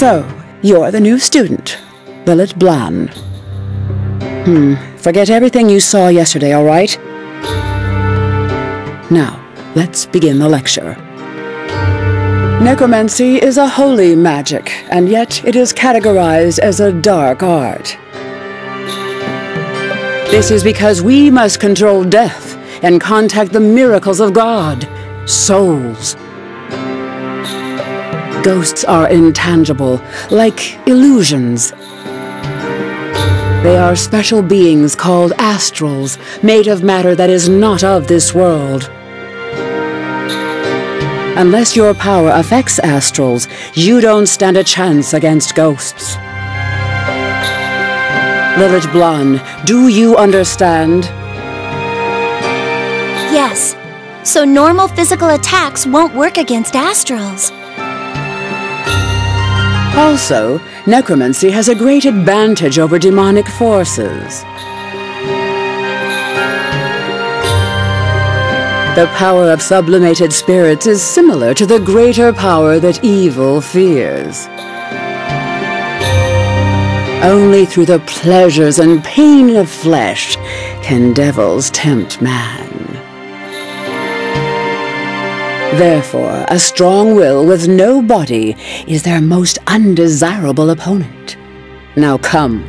So, you're the new student, Lillet Blan. Hmm, forget everything you saw yesterday, all right? Now, let's begin the lecture. Necromancy is a holy magic, and yet it is categorized as a dark art. This is because we must control death and contact the miracles of God, souls. Ghosts are intangible, like illusions. They are special beings called astrals, made of matter that is not of this world. Unless your power affects astrals, you don't stand a chance against ghosts. Lillet Blan, do you understand? Yes. So normal physical attacks won't work against astrals. Also, necromancy has a great advantage over demonic forces. The power of sublimated spirits is similar to the greater power that evil fears. Only through the pleasures and pain of flesh can devils tempt man. Therefore, a strong will with no body is their most undesirable opponent. Now come,